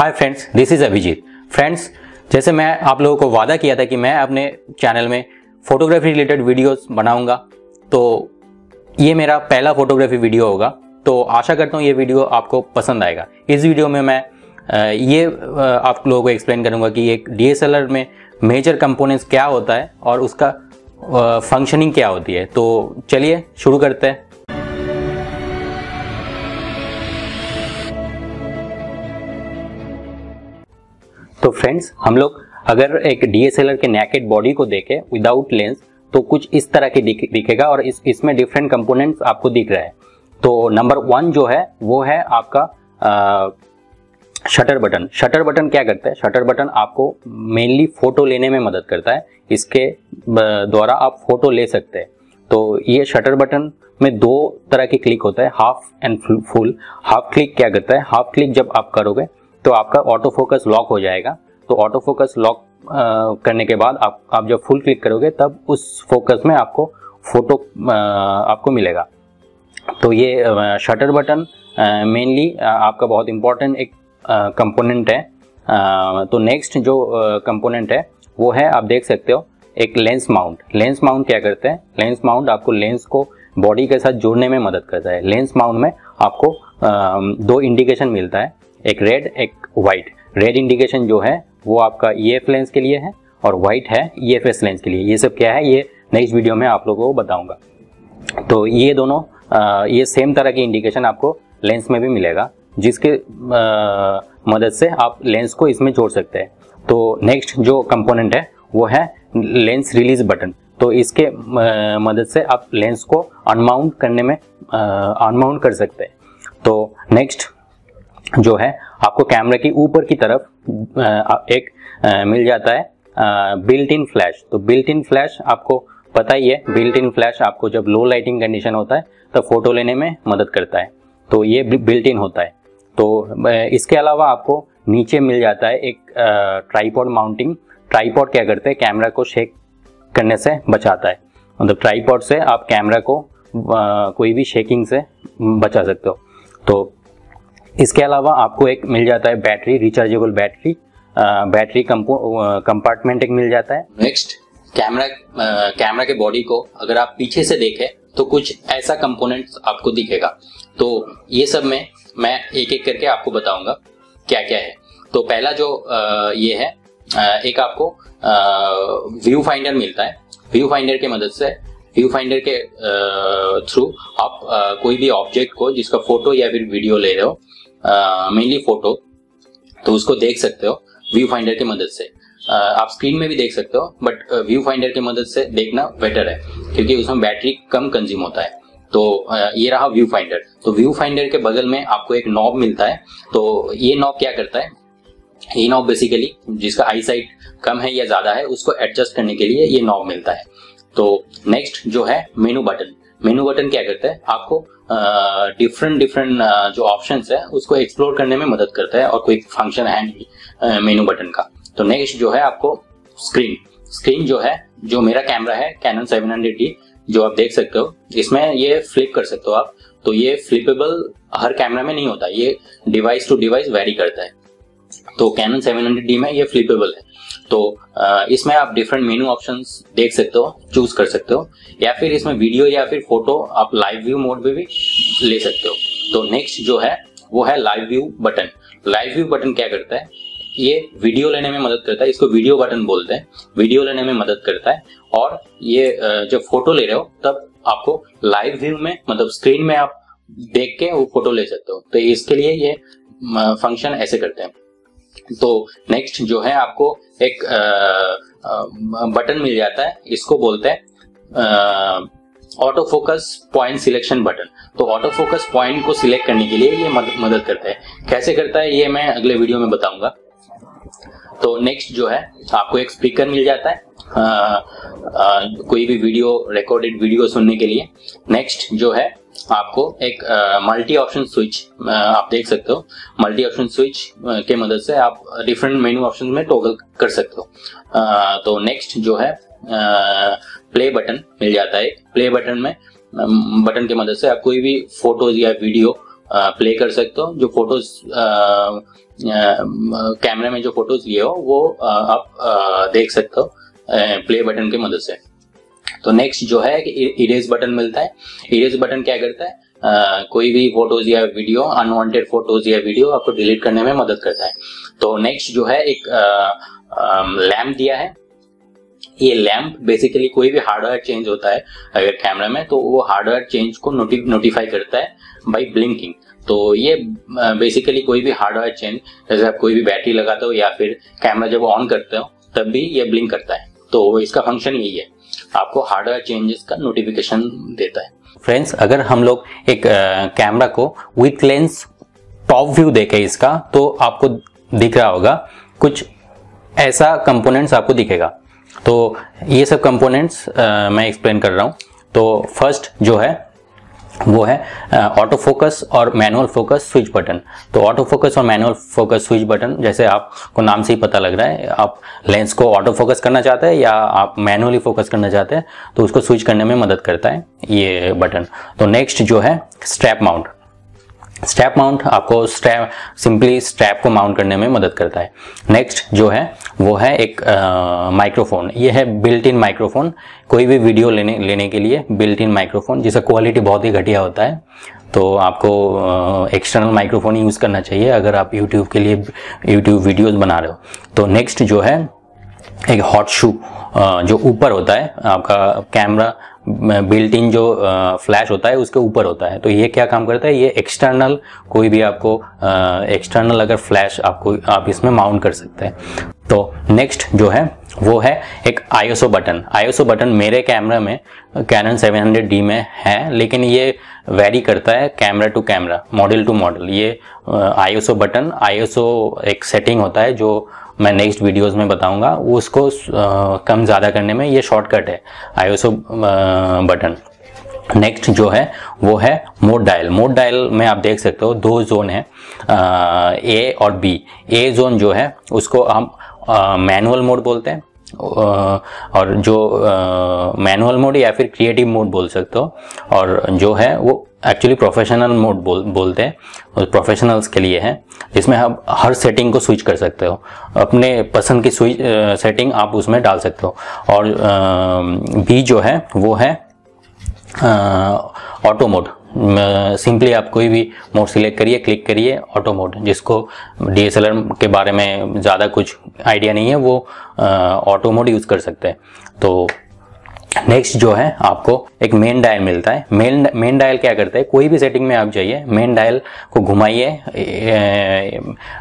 Hi friends this is Abhijeet friends जैसे मैं आप लोगों को वादा किया था कि मैं अपने चैनल में फोटोग्राफी रिलेटेड वीडियोस बनाऊँगा तो ये मेरा पहला फोटोग्राफी वीडियो होगा। तो आशा करता हूँ ये वीडियो आपको पसंद आएगा। इस वीडियो में मैं ये आप लोगों को एक्सप्लेन करूँगा कि एक डी में मेजर कंपोनेंट्स क्या होता है और उसका फंक्शनिंग क्या होती है। तो चलिए शुरू करते हैं। तो फ्रेंड्स, हम लोग अगर एक डीएसएलआर के नेकेड बॉडी को देखें विदाउट लेंस तो कुछ इस तरह के दिखेगा और इस, इसमें डिफरेंट कंपोनेंट्स आपको दिख रहा है। तो नंबर वन जो है, वो है आपका शटर बटन शटर बटन क्या करता है? शटर बटन आपको मेनली फ़ोटो लेने में मदद करता है। इसके द्वारा आप फ़ोटो ले सकते हैं। तो ये शटर बटन में दो तरह के क्लिक होता है half and full half click क्या करता है? हाफ़ क्लिक जब आप करोगे तो आपका ऑटो फोकस लॉक हो जाएगा। तो ऑटो फोकस लॉक करने के बाद आप आप जब फुल क्लिक करोगे, तब उस फोकस में आपको फ़ोटो आपको मिलेगा। तो ये शटर बटन मेनली आपका बहुत इम्पोर्टेंट एक कंपोनेंट है। तो नेक्स्ट जो कंपोनेंट है, वो है, आप देख सकते हो, एक लेंस माउंट लेंस माउंट क्या करते हैं? लेंस माउंट आपको लेंस को बॉडी के साथ जोड़ने में मदद करता है। लेंस माउंट में आपको दो इंडिकेशन मिलता है। एक रेड एक वाइट रेड इंडिकेशन जो है वो आपका ई एफ़ लेंस के लिए है और वाइट है ई एफ़ एस लेंस के लिए. ये सब क्या है? ये नेक्स्ट वीडियो में आप लोगों को बताऊँगा. तो ये दोनों आ, ये सेम तरह की इंडिकेशन आपको लेंस में भी मिलेगा जिसके आ, मदद से आप लेंस को इसमें जोड़ सकते हैं. तो नेक्स्ट जो कंपोनेंट है वो है लेंस रिलीज़ बटन तो इसके आ, मदद से आप लेंस को अनमाउंट करने में अनमाउंट कर सकते हैं. तो नेक्स्ट जो है आपको कैमरे की ऊपर की तरफ़ एक मिल जाता है बिल्ट इन फ्लैश तो बिल्ट इन फ्लैश आपको पता ही है बिल्ट इन फ्लैश आपको जब लो लाइटिंग कंडीशन होता है तब फ़ोटो लेने में मदद करता है। तो ये बिल्ट इन होता है। तो इसके अलावा आपको नीचे मिल जाता है एक ट्राईपॉड माउंटिंग ट्राईपॉड क्या करते हैं? कैमरा को शेक करने से बचाता है। मतलब ट्राईपॉड से आप कैमरा को आ, कोई भी शेकिंग से बचा सकते हो। तो इसके अलावा आपको एक मिल जाता है battery rechargeable battery. Battery compartment एक मिल जाता है। नेक्स्ट कैमरा कैमरा के बॉडी को अगर आप पीछे से देखें तो कुछ ऐसा कंपोनेंट्स आपको दिखेगा। तो ये सब में मैं एक एक करके आपको बताऊँगा क्या क्या है। तो पहला जो आ, ये है एक आपको व्यू फाइंडर मिलता है। व्यू फाइंडर की मदद से व्यू फाइंडर के थ्रू आप आ, कोई भी ऑब्जेक्ट को जिसका फ़ोटो या फिर वीडियो ले रहे हो मेनली फ़ोटो तो उसको देख सकते हो व्यू फाइंडर की मदद से। आप स्क्रीन में भी देख सकते हो बट व्यू फाइंडर की मदद से देखना बेटर है, क्योंकि उसमें बैटरी कम कंज्यूम होता है। तो ये रहा व्यू फाइंडर तो व्यू फाइंडर के बगल में आपको एक नॉब मिलता है तो ये नॉब क्या करता है? ये नॉब बेसिकली जिसका आई साइट कम है या ज़्यादा है, उसको एडजस्ट करने के लिए ये नॉब मिलता है। तो नेक्स्ट जो है मेनू बटन मेनू बटन क्या करता है? आपको डिफरेंट डिफरेंट जो ऑप्शंस है, उसको एक्सप्लोर करने में मदद करता है और कोई फ़ंक्शन है मेनू बटन का। तो नेक्स्ट जो है आपको स्क्रीन स्क्रीन जो है, जो मेरा कैमरा है कैनन 700D जो आप देख सकते हो, इसमें ये फ्लिप कर सकते हो आप। तो ये फ्लिपेबल हर कैमरा में नहीं होता। ये डिवाइस टू डिवाइस वेरी करता है। तो कैनन 700D में ये फ्लिपेबल है। तो इसमें आप डिफरेंट मेनू ऑप्शंस देख सकते हो चूज़ कर सकते हो, या फिर इसमें वीडियो या फिर फ़ोटो आप लाइव व्यू मोड में भी ले सकते हो। तो नेक्स्ट जो है, वो है live view button live view button क्या करता है? ये वीडियो लेने में मदद करता है, इसको वीडियो बटन बोलते हैं। वीडियो लेने में मदद करता है, और ये जब फ़ोटो ले रहे हो, तब आपको लाइव व्यू में मतलब स्क्रीन में आप देख के वो फ़ोटो ले सकते हो। तो इसके लिए ये फ़ंक्शन ऐसे करते हैं। तो नेक्स्ट जो है आपको एक आ, आ, बटन मिल जाता है। इसको बोलते हैं auto focus point selection button तो ऑटो फोकस पॉइंट को सिलेक्ट करने के लिए ये मद, मदद करता है। कैसे करता है ये मैं अगले वीडियो में बताऊँगा। तो नेक्स्ट जो है आपको एक स्पीकर मिल जाता है आ, आ, कोई भी वीडियो रिकॉर्डेड वीडियो सुनने के लिए। नेक्स्ट जो है आपको एक मल्टी ऑप्शन स्विच आप देख सकते हो। मल्टी ऑप्शन स्विच के मदद से आप डिफरेंट मेन्यू ऑप्शन में टोगल कर सकते हो। uh, तो नेक्स्ट जो है प्ले बटन मिल जाता है। प्ले बटन में बटन की मदद से आप कोई भी फ़ोटोज़ या वीडियो प्ले कर सकते हो। जो फ़ोटोज़ कैमरे में जो फ़ोटोज़ लिए हो वो आप देख सकते हो प्ले बटन की मदद से। तो नेक्स्ट जो है कि इरेज बटन मिलता है। इरेज बटन क्या करता है? Uh, कोई भी फ़ोटोज़ या वीडियो अनवांटेड फ़ोटोज़ या वीडियो आपको डिलीट करने में मदद करता है। तो नेक्स्ट जो है एक लैम्प दिया है। ये लैम्प बेसिकली कोई भी हार्डवेयर चेंज होता है अगर कैमरा में तो वो हार्डवेयर चेंज को नोटि, नोटिफाई करता है बाई ब्लिंकिंग तो ये बेसिकली कोई भी हार्डवेयर चेंज जैसे आप कोई भी बैटरी लगाते हो या फिर कैमरा जब ऑन करते हो तब भी ये ब्लिंक करता है। तो इसका फ़ंक्शन यही है। आपको हार्डवेयर चेंजेस का नोटिफिकेशन देता है। फ्रेंड्स अगर हम लोग एक कैमरा को विथ लेंस टॉप व्यू देखे इसका तो आपको दिख रहा होगा, कुछ ऐसा कंपोनेंट्स आपको दिखेगा। तो ये सब कंपोनेंट्स मैं एक्सप्लेन कर रहा हूँ। तो फ़र्स्ट जो है वो है ऑटो फोकस और मैनुअल फोकस स्विच बटन तो ऑटो फोकस और मैनुअल फोकस स्विच बटन जैसे आपको नाम से ही पता लग रहा है, आप लेंस को ऑटो फोकस करना चाहते हैं या आप मैनुअली फोकस करना चाहते हैं तो उसको स्विच करने में मदद करता है ये बटन तो नेक्स्ट जो है स्ट्रैप माउंट स्ट्रैप माउंट आपको स्ट्रैप सिंपली स्ट्रैप को माउंट करने में मदद करता है। नेक्स्ट जो है, वो है एक माइक्रोफोन ये है बिल्ट इन माइक्रोफोन कोई भी वीडियो लेने लेने के लिए बिल्ट इन माइक्रोफोन जिसका क्वालिटी बहुत ही घटिया होता है। तो आपको एक्सटर्नल माइक्रोफोन यूज़ करना चाहिए अगर आप यूट्यूब के लिए यूट्यूब वीडियोज़ बना रहे हो। तो नेक्स्ट जो है, एक हॉट शू जो ऊपर होता है, आपका कैमरा बिल्ट इन जो फ्लैश होता है, उसके ऊपर होता है। तो ये क्या काम करता है? ये एक्सटर्नल कोई भी आपको एक्सटर्नल अगर फ्लैश आपको, आप इसमें माउंट कर सकते हैं। तो नेक्स्ट जो है वो है एक आईएसओ बटन आईएसओ बटन मेरे कैमरा में कैनन 700D में है, लेकिन ये वेरी करता है camera to camera model to model ये आईएसओ बटन आईएसओ एक सेटिंग होता है जो मैं नेक्स्ट वीडियोस में बताऊँगा। उसको कम ज़्यादा करने में ये शॉर्टकट है आईएसओ बटन नेक्स्ट जो है, वो है मोड डायल मोड डायल में आप देख सकते हो दो जोन है ए और बी ए जोन जो है, उसको हम मैनुअल मोड बोलते हैं और जो मैनुअल मोड या फिर क्रिएटिव मोड बोल सकते हो, और जो है वो एक्चुअली प्रोफेशनल मोड बोल, बोलते हैं प्रोफेशनल्स के लिए है, जिसमें आप हर सेटिंग को स्विच कर सकते हो। अपने पसंद की स्विच सेटिंग आप उसमें डाल सकते हो। और बी जो है, वो है ऑटो मोड सिंपली आप कोई भी मोड सिलेक्ट करिए, क्लिक करिए, ऑटो मोड, जिसको डी के बारे में ज़्यादा कुछ आइडिया नहीं है, वो ऑटो मोड यूज़ कर सकते हैं। तो नेक्स्ट जो है आपको एक मेन डायल मिलता है। मेन मेन डायल क्या करता है? कोई भी सेटिंग में आप जाइए मेन डायल को घुमाइए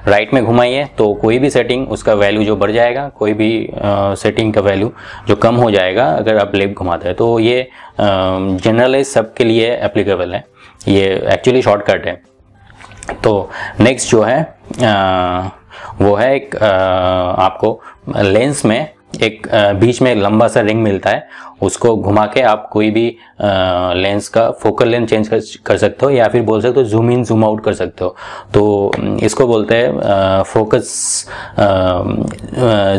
राइट में घुमाइए तो कोई भी सेटिंग उसका वैल्यू जो बढ़ जाएगा कोई भी सेटिंग का वैल्यू जो कम हो जाएगा अगर आप लेफ़्ट घुमाते हैं। तो ये जनरलाइज सबके लिए एप्लीकेबल है। ये एक्चुअली शॉर्टकट है। तो नेक्स्ट जो है आ, वो है एक आ, आपको लेंस में एक बीच में लंबा सा रिंग मिलता है। उसको घुमा के आप कोई भी लेंस का फोकल लेंथ चेंज कर, कर सकते हो या फिर बोल सकते हो जूम इन जूम आउट कर सकते हो। तो इसको बोलते हैं फोकस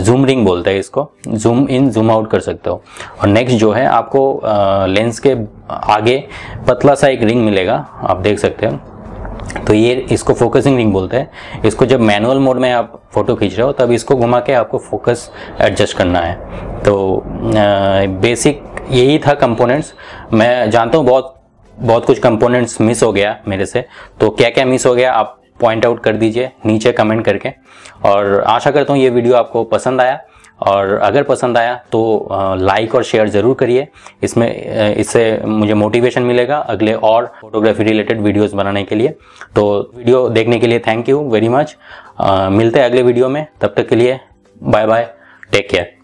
जूम रिंग बोलते हैं इसको। जूम इन जूम आउट कर सकते हो। और नेक्स्ट जो है आपको लेंस के आगे पतला सा एक रिंग मिलेगा आप देख सकते हो। तो ये इसको फोकसिंग रिंग बोलते हैं। इसको जब मैनुअल मोड में आप फ़ोटो खींच रहे हो, तब इसको घुमा के आपको फोकस एडजस्ट करना है। तो बेसिक यही था कंपोनेंट्स मैं जानता हूँ बहुत बहुत कुछ कंपोनेंट्स मिस हो गया मेरे से। तो क्या क्या मिस हो गया, आप पॉइंट आउट कर दीजिए नीचे कमेंट करके। और आशा करता हूँ ये वीडियो आपको पसंद आया। और अगर पसंद आया तो लाइक और शेयर ज़रूर करिए। इसमें इससे मुझे मोटिवेशन मिलेगा अगले और फोटोग्राफी रिलेटेड वीडियोस बनाने के लिए। तो वीडियो देखने के लिए थैंक यू वेरी मच मिलते हैं अगले वीडियो में। तब तक के लिए बाय बाय टेक केयर